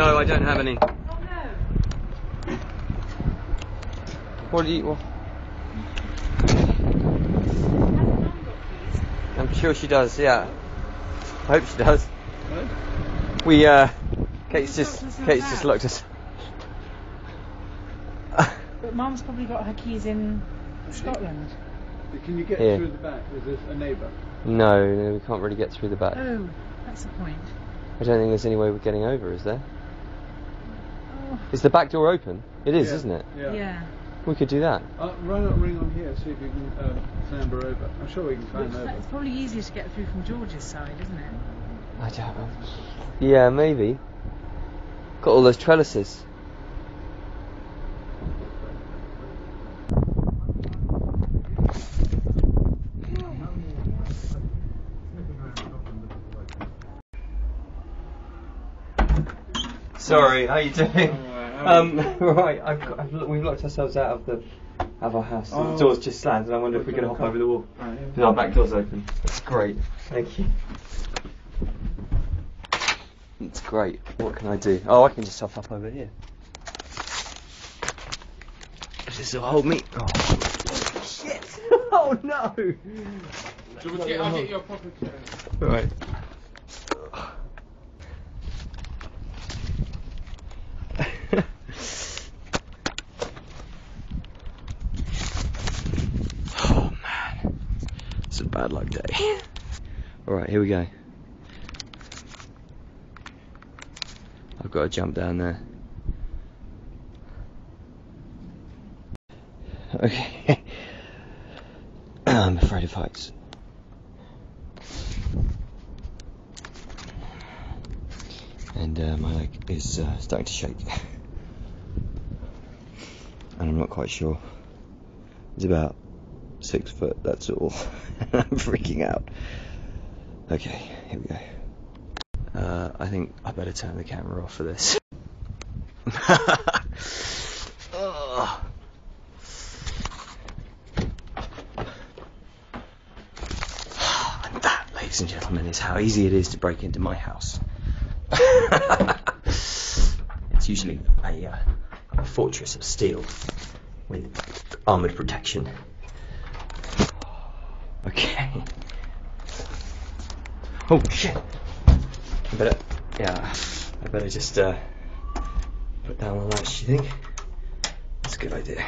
No, I don't have any. Oh no. What do you? What? I'm sure she does. Yeah. I hope she does. We uh, Kate's just Locked us Kate's just looked us. But Mum's probably got her keys in Scotland. Can you get Here. through the back? There's a, a neighbour. No, no, we can't really get through the back. Oh, that's the point. I don't think there's any way we're getting over, is there? Oh, Is the back door open? It is, Yeah. isn't it? Yeah. yeah. We could do that. Uh, run up, ring on here, see if you can um, clamber over. I'm sure we can climb over. It's probably easier to get through from George's side, isn't it? I don't know. Yeah, maybe. Got all those trellises. Sorry, how you doing? Alright, Um, right, I've got, I've, we've locked ourselves out of the out of our house. Oh. The door's just slammed, and I wonder if we can hop over the wall. Right, yeah. Because our back door's open. That's great. Thank you. It's great. What can I do? Oh, I can just hop up over here. Does this will hold me? Oh, shit! oh no! I'll get your proper chair. Right. It's a bad luck day. All right, here we go. I've got to jump down there. Okay. I'm afraid of heights. and uh, my leg is uh, starting to shake. and I'm not quite sure. It's about six foot, that's all. I'm freaking out. Okay, here we go. Uh, I think I better turn the camera off for this. And that, ladies and gentlemen, is how easy it is to break into my house. it's usually a, uh, a fortress of steel with armored protection. Okay. Oh shit! I better, yeah, I better just uh, put down the lights. You think? That's a good idea.